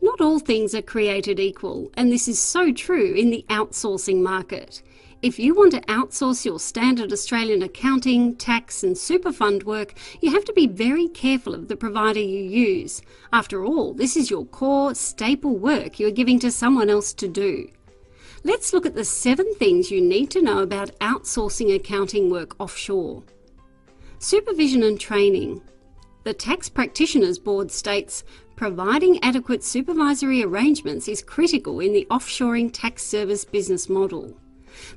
Not all things are created equal, and this is so true in the outsourcing market. If you want to outsource your standard Australian accounting, tax, and super fund work, you have to be very careful of the provider you use. After all, this is your core, staple work you are giving to someone else to do. Let's look at the seven things you need to know about outsourcing accounting work offshore. Supervision and training. The Tax Practitioners Board states providing adequate supervisory arrangements is critical in the offshoring tax service business model.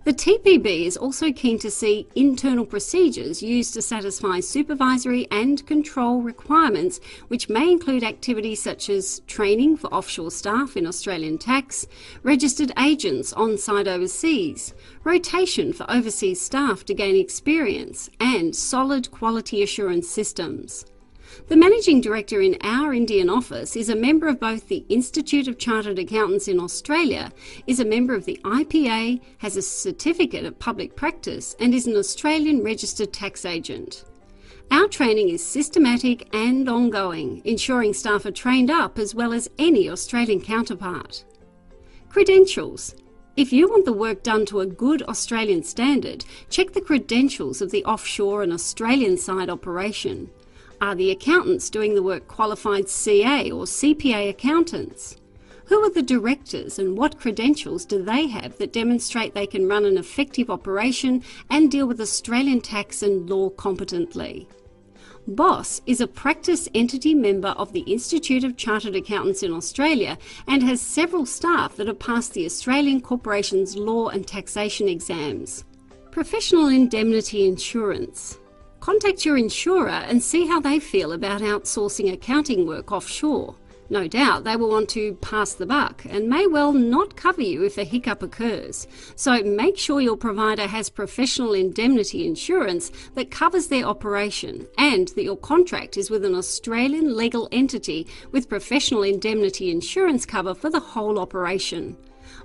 The TPB is also keen to see internal procedures used to satisfy supervisory and control requirements, which may include activities such as training for offshore staff in Australian tax, registered agents on site overseas, rotation for overseas staff to gain experience, and solid quality assurance systems. The Managing Director in our Indian office is a member of both the Institute of Chartered Accountants in Australia, is a member of the IPA, has a certificate of public practice, and is an Australian registered tax agent. Our training is systematic and ongoing, ensuring staff are trained up as well as any Australian counterpart. Credentials. If you want the work done to a good Australian standard, check the credentials of the offshore and Australian side operation. Are the accountants doing the work qualified CA or CPA accountants? Who are the directors and what credentials do they have that demonstrate they can run an effective operation and deal with Australian tax and law competently? BOSS is a practice entity member of the Institute of Chartered Accountants in Australia and has several staff that have passed the Australian Corporations Law and Taxation exams. Professional Indemnity Insurance. Contact your insurer and see how they feel about outsourcing accounting work offshore. No doubt they will want to pass the buck and may well not cover you if a hiccup occurs. So make sure your provider has professional indemnity insurance that covers their operation and that your contract is with an Australian legal entity with professional indemnity insurance cover for the whole operation.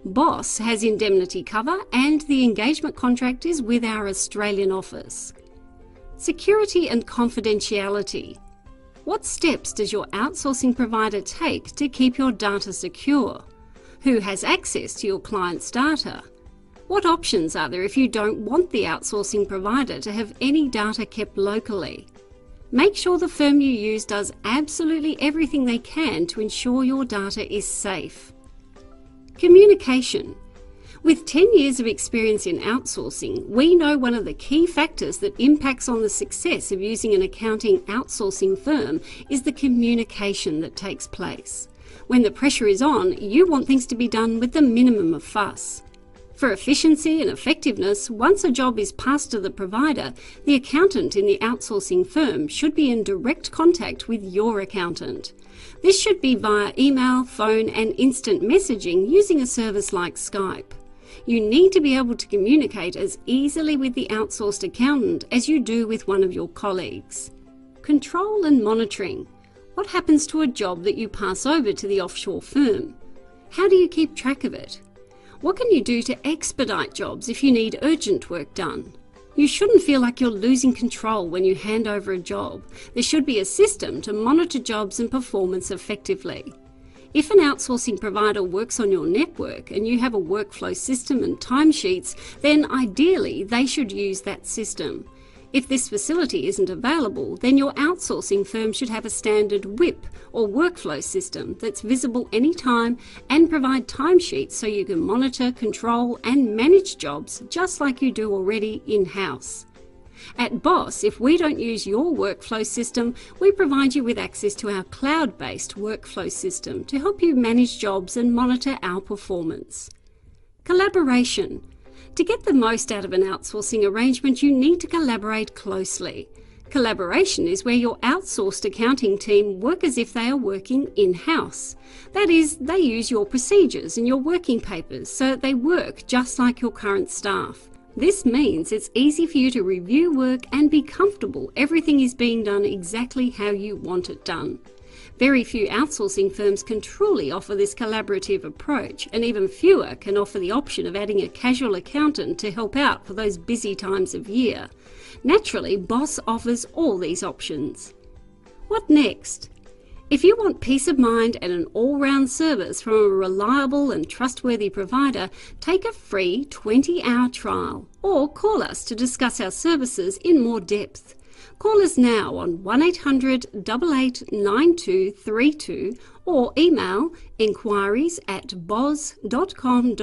BOSS has indemnity cover and the engagement contract is with our Australian office. Security and confidentiality. What steps does your outsourcing provider take to keep your data secure? Who has access to your client's data? What options are there if you don't want the outsourcing provider to have any data kept locally? Make sure the firm you use does absolutely everything they can to ensure your data is safe. Communication. With 10 years of experience in outsourcing, we know one of the key factors that impacts on the success of using an accounting outsourcing firm is the communication that takes place. When the pressure is on, you want things to be done with the minimum of fuss. For efficiency and effectiveness, once a job is passed to the provider, the accountant in the outsourcing firm should be in direct contact with your accountant. This should be via email, phone, and instant messaging using a service like Skype. You need to be able to communicate as easily with the outsourced accountant as you do with one of your colleagues. Control and monitoring. What happens to a job that you pass over to the offshore firm? How do you keep track of it? What can you do to expedite jobs if you need urgent work done? You shouldn't feel like you're losing control when you hand over a job. There should be a system to monitor jobs and performance effectively. If an outsourcing provider works on your network and you have a workflow system and timesheets, then ideally they should use that system. If this facility isn't available, then your outsourcing firm should have a standard WIP or workflow system that's visible anytime and provide timesheets so you can monitor, control, and manage jobs just like you do already in house. At Boss, if we don't use your workflow system, we provide you with access to our cloud based workflow system to help you manage jobs and monitor our performance. Collaboration. To get the most out of an outsourcing arrangement, you need to collaborate closely. Collaboration is where your outsourced accounting team work as if they are working in house. That is, they use your procedures and your working papers so that they work just like your current staff. This means it's easy for you to review work and be comfortable everything is being done exactly how you want it done. Very few outsourcing firms can truly offer this collaborative approach, and even fewer can offer the option of adding a casual accountant to help out for those busy times of year. Naturally, Boss offers all these options. What next? If you want peace of mind and an all round service from a reliable and trustworthy provider, take a free 20 hour trial or call us to discuss our services in more depth. Call us now on 1800 889232 or email inquiries at boz.com.au.